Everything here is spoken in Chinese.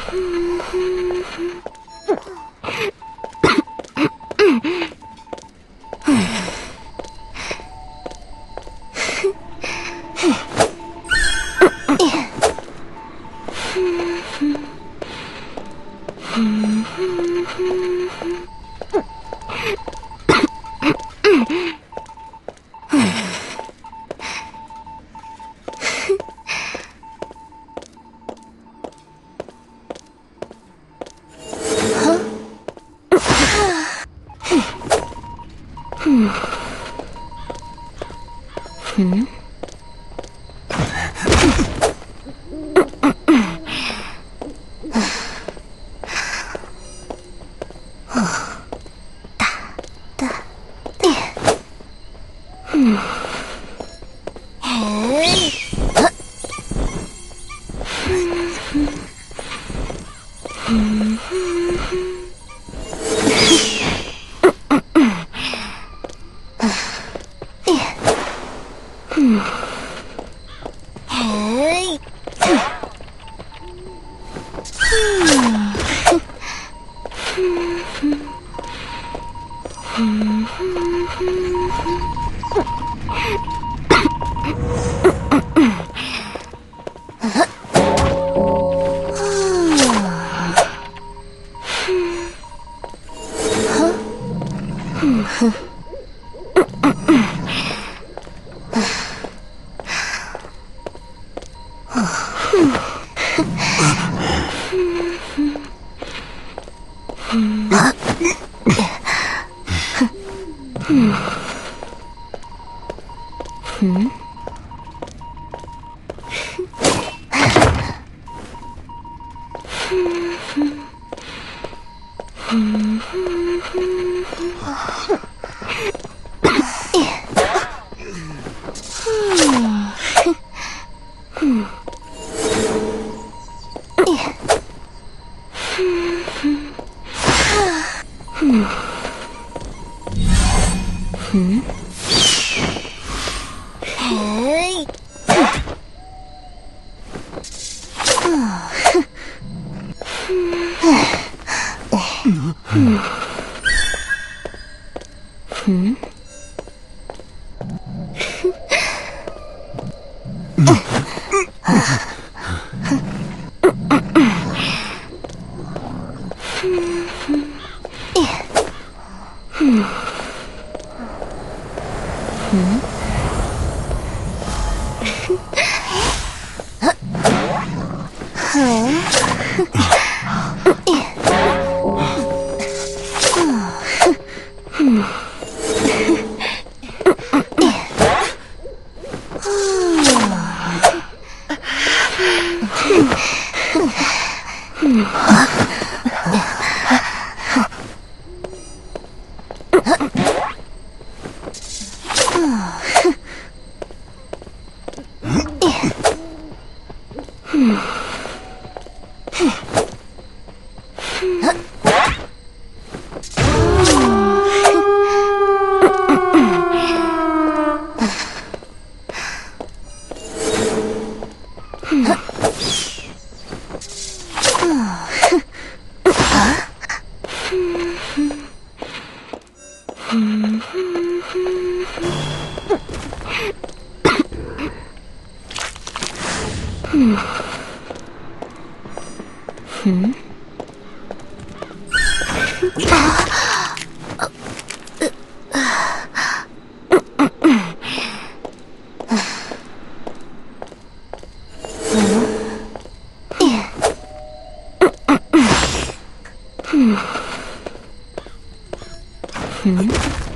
Hmm. 嗯。打打打！嗯，哎。嗯哼，嗯嗯嗯，啊，哼，哼，嗯，啊。嗯，嗯，哎，嗯，哼，嗯，哎，嗯，嗯，哼，嗯。はあ。Hmm? 嗯。嗯。